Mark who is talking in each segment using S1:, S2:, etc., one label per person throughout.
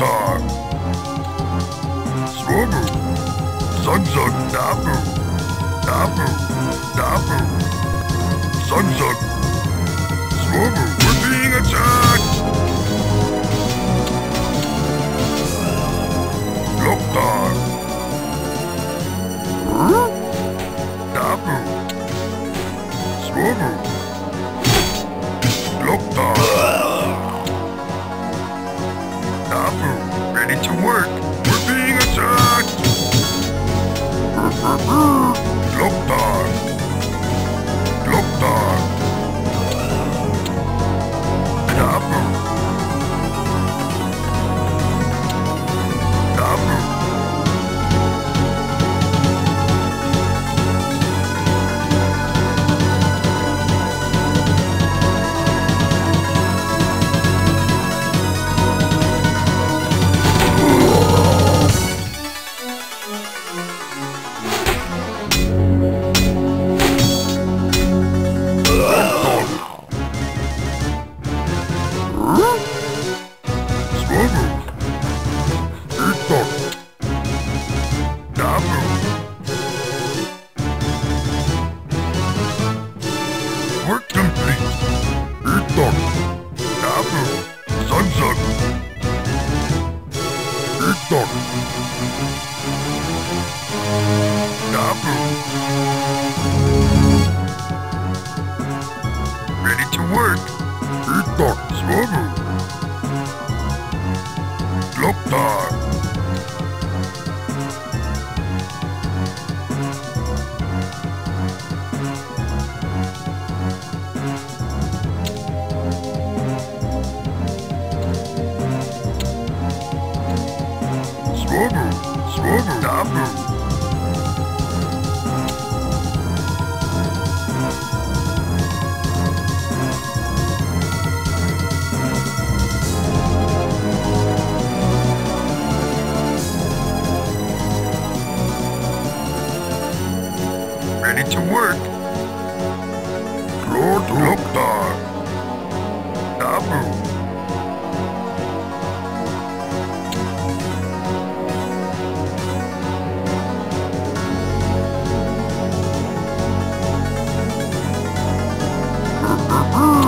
S1: Loktar. Swobu. Sunsun. Dabu. Dabu. Dabu. Sunsun. Swobu. We're being attacked. Loktar. Dabu. Ready to work. Itok. Swobu. Loktar. Swobu. Swobu. Dabu. Ready happen. Oh.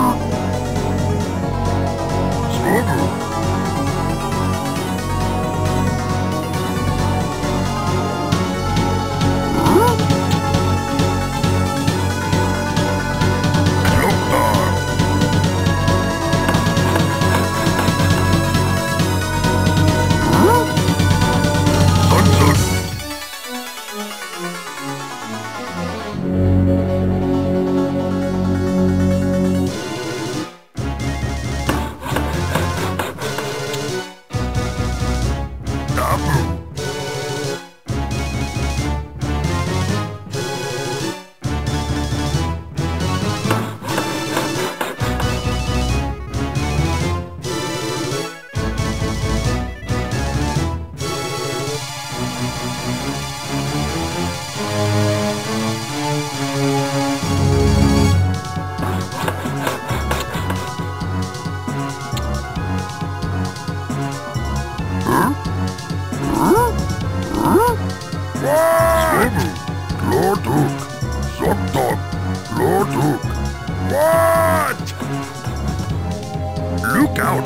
S1: Look out.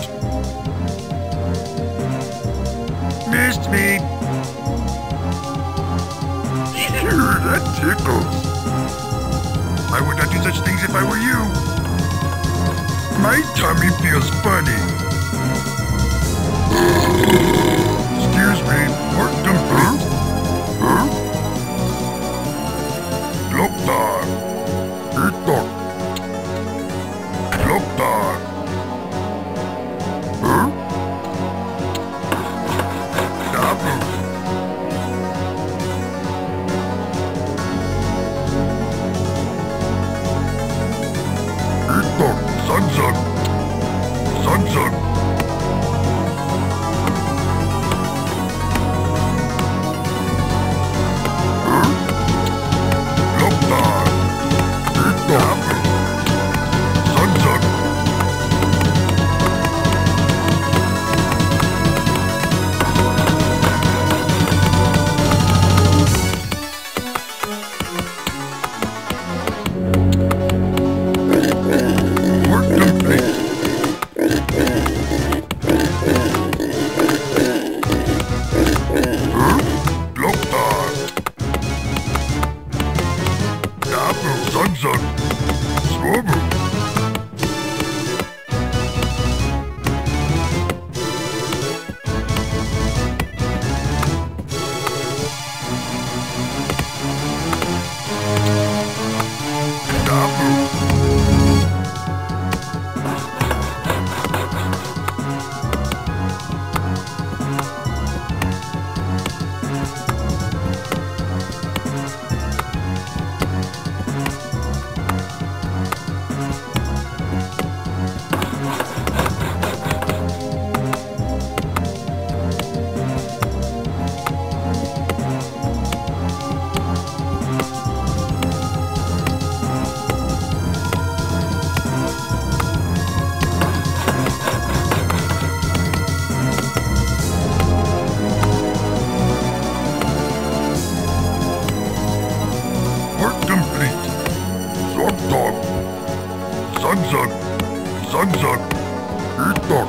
S1: Missed me. That tickles. I would not do such things if I were you. My tummy feels funny. Excuse me, work complete. Huh? Loktar. Itok. Loktar.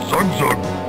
S1: Zug Zug.